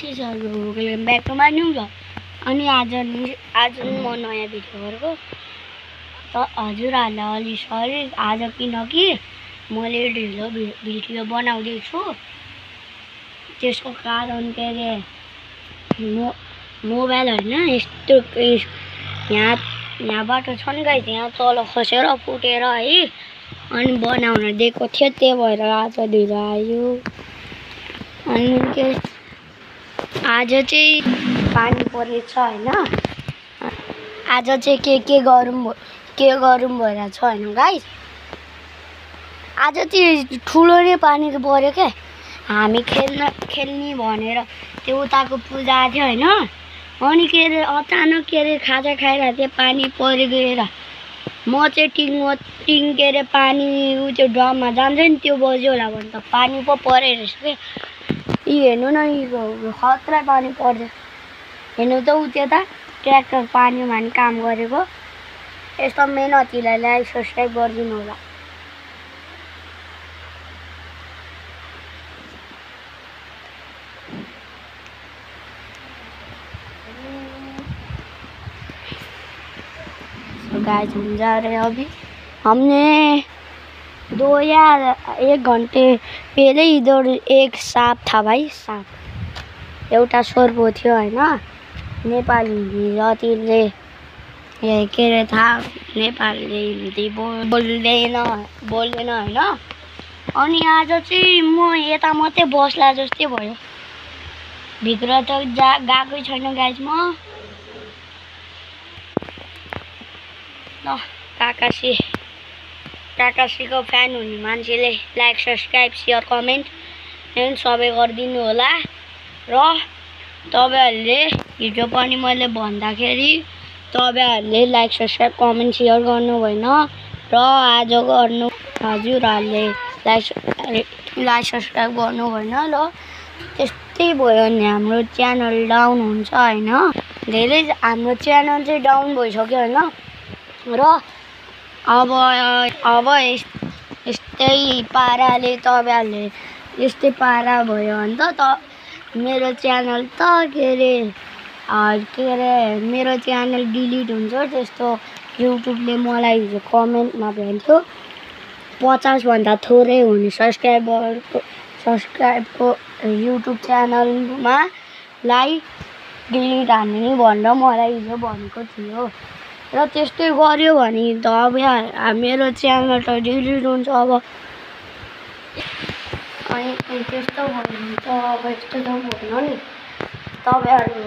चिजहरू back to my new vlog अनि आज आज म नयाँ भिडियो गरेको। त हजुरहरूलाई अलि सरी आज किनकि मैले ढिलो भिडियो बनाउँदैछु त्यसको कारण के अरे मो मोबाइल होइन यस्तो यस- यहाँ यहाँबाट छ नि गाइस यहाँ तल खसेर फुटेर है अनि बनाउन दिएको थियो त्यही भएर आज ढिलो आयो। अनि के आज चाहिँ पानी परेछ होइन। आज चाहिँ के के गरौँ के गरौँ भइरहेको छ होइन गाइस आज चाहिँ ठुलो नै पानी पऱ्यो क्या हामी खेल्न खेल्ने भनेर त्यो उताको पूजा थियो होइन। अनि के अरे अचानक के अरे खाजा खाइरहेको थिएँ पानी पऱ्यो गएर। म चाहिँ टिङमा टिङ के अरे पानी उ त्यो ड्रममा जान्छ नि त्यो बज्यो होला भने त पानी पो परेर रहेछ क्या यी हेर्नु न खतरा पानी पर्छ हेर्नु त उ त्यता ट्र्याक्टर पानीमा नि काम गरेको यस्तो मेहनतीलाई लाइक सब्सक्राइब गरिदिनु होला गाइस हम जा रहे अभी हमने दो या एक घन्टे पहले इधर एक साँप था भाइ साँप। एउटा सर्पो थियो होइन नेपाली हिन्दी जतिले ए के अरे थाहा नेपालीले हिन्दी बोल बोल्दैन बोल्दैन होइन। अनि आज चाहिँ म यता मात्रै बस्ला जस्तै भयो। भित्र त जा गएकै छैन गाइस म। ल काकासी। काकासीको फ्यान हुने मान्छेले लाइक सब्सक्राइब सेयर कमेन्ट सबै गरिदिनु होला। र तपाईँहरूले हिजो पनि मैले भन्दाखेरि तपाईँहरूले लाइक सब्सक्राइब कमेन्ट सेयर गर्नु भएन र आज गर्नु हजुरहरूले लाइक लाइक सब्सक्राइब गर्नु भएन र त्यस्तै भयो भने हाम्रो च्यानल डाउन हुन्छ होइन। धेरै हाम्रो च्यानल चाहिँ डाउन भइसक्यो होइन। र अब अब यस- यस्तै पाराले तपाईँहरूले यस्तै पारा भयो भने त मेरो च्यानल त के अरे के अरे मेरो च्यानल डिलिट हुन्छ त्यस्तो युट्युबले मलाई हिजो कमेन्टमा भन्थ्यो पचासभन्दा थोरै हुने सब्सक्राइबरको सब्सक्राइबको युट्युब च्यानलमा लाइक डिलिट हान्ने भनेर मलाई हिजो भनेको थियो र त्यस्तै गऱ्यो भने त अब मेरो च्यानल त डिलिट हुन्छ अब। अनि त्यस्तो भयो भने त अब यस्तो त भएन नि। तपाईँहरू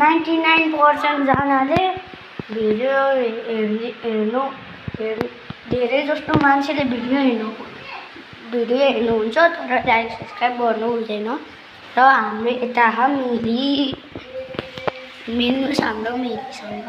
नाइन्टी नाइन पर्सेन्टजनाले भिडियो हेर्ने हेर्नु हेर्नु धेरै जस्तो मान्छेले भिडियो हेर्नु भिडियो हेर्नुहुन्छ तर लाइक सब्सक्राइब गर्नु हुँदैन। र हाम्रो यता मिली मिल्नुहोस् हाम्रो मिलीसँग।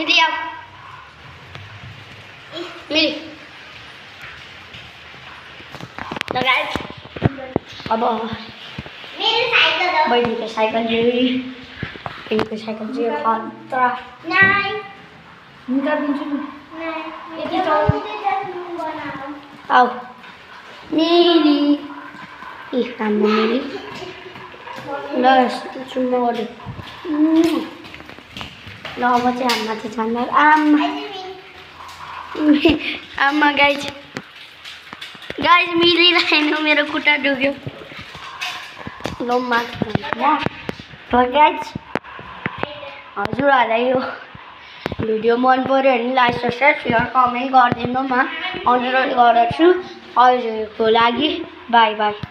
मिली आऊ मिली लगाए अब मेरो साइकल हो बहिनीको साइकल चाहिँ बहिनीको साइकल चाहिँ खतरा नाइ निकालिदिन्छु नि नाइ यति चलाउनु बनाऊ आऊ मिली ए काममा मिली ल यस्तो चुम्मा गर्यो उम्। ल अब चाहिँ आमा चाहिँ छान्दा आमा आमा गाइज गाइज मिलिरहेन मेरो खुट्टा डुब्यो ल गाइज हजुरहरूलाई यो भिडियो मन पऱ्यो भने लाइक सब्सक्राइब सेयर कमेन्ट गरिदिनुमा अनुरोध गर्दछु अहिलेको लागि बाई बाई